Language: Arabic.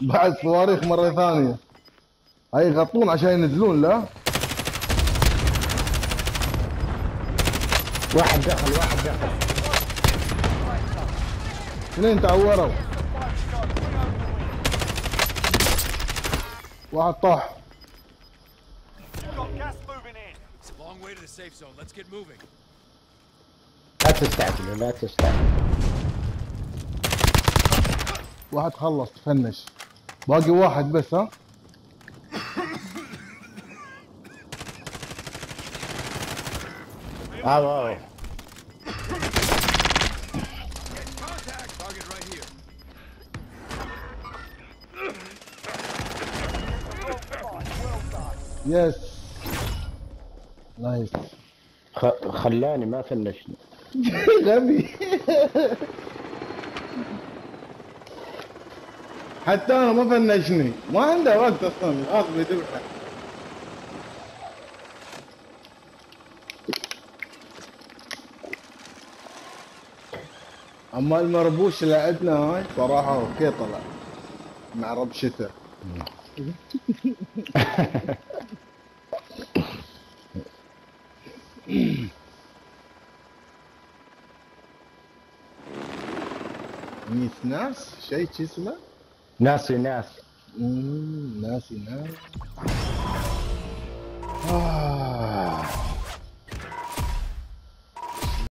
بعد صواريخ مرة ثانية. هاي يغطون عشان ينزلون لا؟ واحد دخل واحد دخل. اثنين تعوروا واحد طاح. لا تستعجلوا لا تستعجلوا. واحد خلص تفنش. باقي واحد بس ها؟ هذا. يس نايس خلاني ما فنشني غبي. حتى أنا ما فنشني ما عنده وقت أصلا غاصب يذبحه أما المربوش اللي عندنا هاي صراحة أوكي طلع. مع ربشته ميس ناس شيء شي اسمه؟ Nace, nace. Mm, nace, nace. Ah.